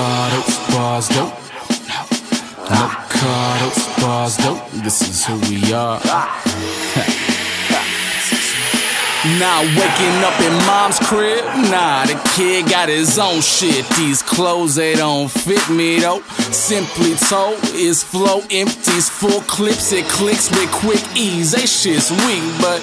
Cardos, bars, dope. Cardos, bars, dope. This is who we are. Nah, waking up in mom's crib. Nah, the kid got his own shit. These clothes, they don't fit me though. Simply told, his flow empties full clips. It clicks with quick ease. They shit's weak, but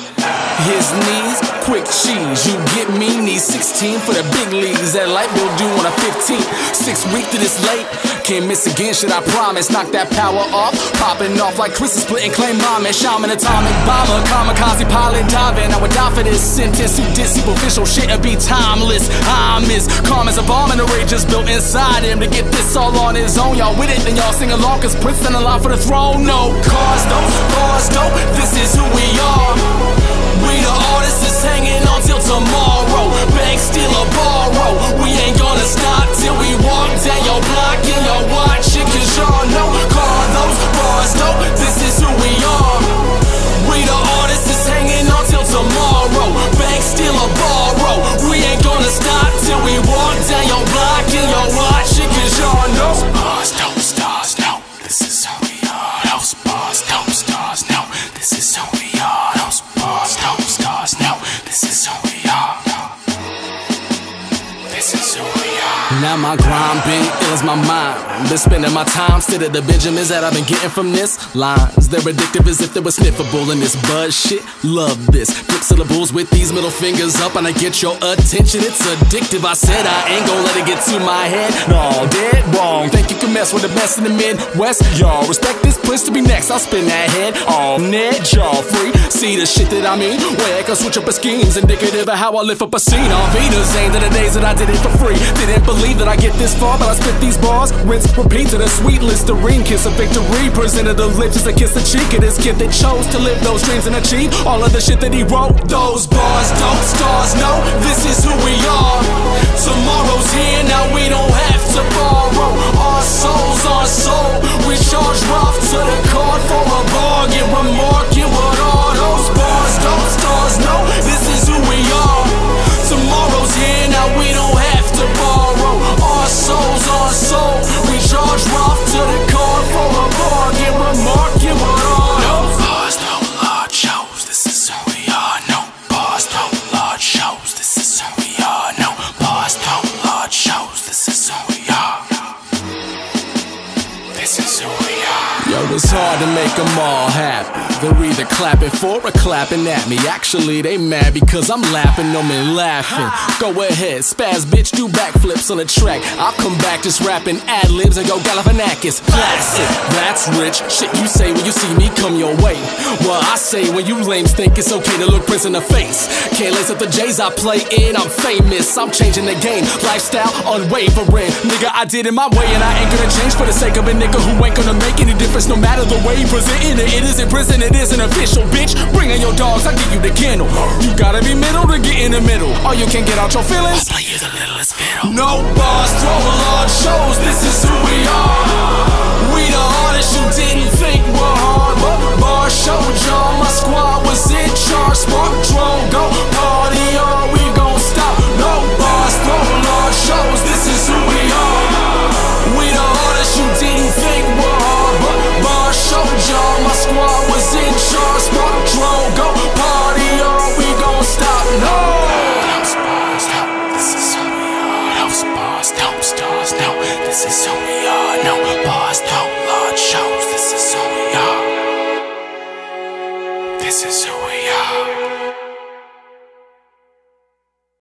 his knees, quick cheese. You get me, need 16 for the big leagues. That light bill due on a 15. Six week to this late. Can't miss again, should I promise? Knock that power off. Popping off like Chris is splitting claim and shaman atomic bomber. Kamikaze pilot diving. I would die for this sentence. You did superficial shit and be timeless. I'm as calm as a bomb and the rage is built inside him to get this all on his own. Y'all with it, then y'all sing along, cause Prince in a line for the throne. No cars, don't, cars, don't. This is who we are. Now my grind been as my mind. Been spending my time still at the Benjamins that I've been getting from this. Lines, they're addictive as if they were sniffable in this buzz shit. Love this. Flip syllables with these middle fingers up and I get your attention. It's addictive. I said I ain't gonna let it get to my head. No, dead wrong. Think you can mess with the best in the Midwest? Y'all respect this place to be next. I'll spin that head all net, y'all free. See the shit that I mean? Where I can switch up a schemes, indicative of how I lift up a scene. On Venus, ain't to the days that I did it for free. Didn't believe that I get this far, but I spit these bars. Rinse, repeat to the sweet Listerine. Kiss of victory. Presented the lips as a kiss the cheek of this kid that chose to live those dreams and achieve all of the shit that he wrote. Those bars, dope stars, no, this is who we are. Yo, it's hard to make them all happy. They're either clapping for or clapping at me. Actually, they mad because I'm lapping them and laughing. Go ahead, spaz bitch, do backflips on the track. I'll come back just rapping ad libs and go Galifianakis. Classic, that's rich. Shit you say when you see me come your way. Well, I say when you lames think it's okay to look Prince in the face. Can't lace up the J's I play in. I'm famous. I'm changing the game. Lifestyle unwavering. Nigga, I did it my way and I ain't gonna change for the sake of a nigga who ain't gonna make any difference no matter the way you presenting it. It isn't prison, it isn't official, bitch. Bring in your dogs, I give you the kennel. You gotta be middle to get in the middle. Or you can get out your feelings. I'll play you the littlest fiddle. No bars, throw a large shows. This is who we are.